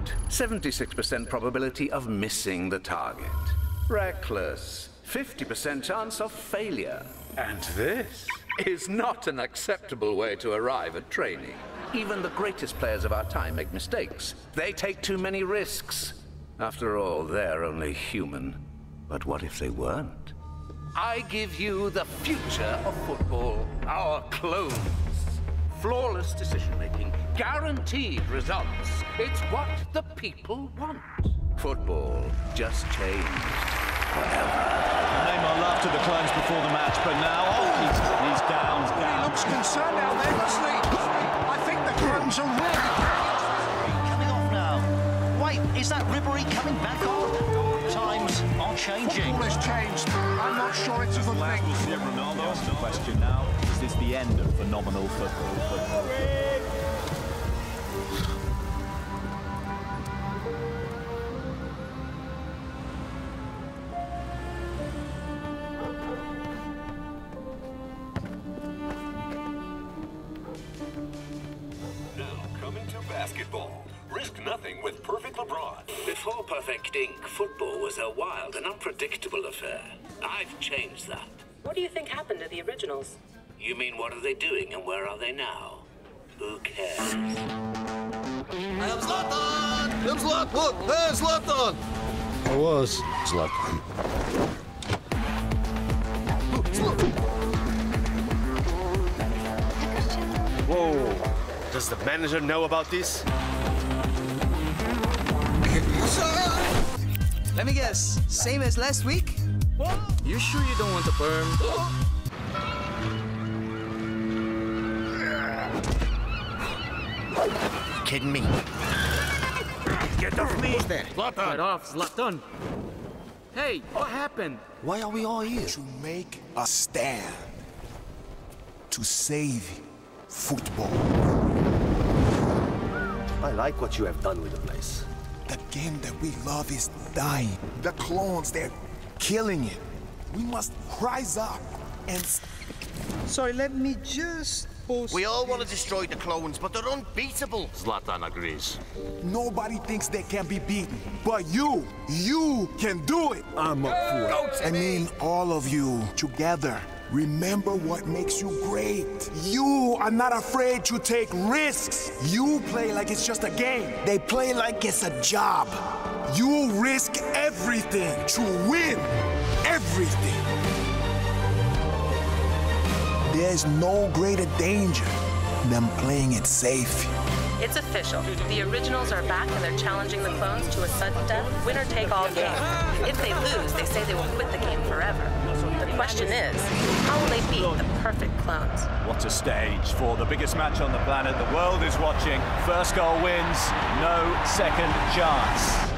76% probability of missing the target. Reckless. 50% chance of failure. And this is not an acceptable way to arrive at training. Even the greatest players of our time make mistakes. They take too many risks. After all, they're only human. But what if they weren't? I give you the future of football, our clones. Flawless decision making, guaranteed results. It's what the people want. Football just changed forever. Neymar laughed at the clones before the match, but now oh, he's, he's down, he's down. He looks concerned out there, doesn't he? I think the clones are really... Coming off now. Wait, is that Ribery coming back on? Times are changing. Football has changed. I'm not sure it's a good thing. We'll see Ronaldo asked the question now. Is this the end of phenomenal football? football? Now, coming to basketball. Risk nothing with Perfect LeBron. Before perfecting, football was a wild and unpredictable affair. I've changed that. What do you think happened to the originals? You mean what are they doing and where are they now? Who cares? I am Zlatan! I am Zlatan! Look, there's Zlatan! I was Zlatan. Whoa! Does the manager know about this? Let me guess, same as last week? You sure you don't want the perm? Kidding me? Get off me! Who's there? Get off, Zlatan. Hey, what happened? Why are we all here? To make a stand. To save football. I like what you have done with the place. The game that we love is dying. The clones, they're killing it. We must rise up and... Sorry, let me just post... We all want to destroy the clones, but they're unbeatable. Zlatan agrees. Nobody thinks they can be beaten. But you, you can do it. I'm up for it. I mean, all of you together. Remember what makes you great. You are not afraid to take risks. You play like it's just a game. They play like it's a job. You risk everything to win everything. There's no greater danger than playing it safe. It's official. The originals are back and they're challenging the clones to a sudden death, winner take all game. If they lose, they say they will quit the game forever. The question is, how will they beat the perfect clones? What a stage for the biggest match on the planet. The world is watching. First goal wins, no second chance.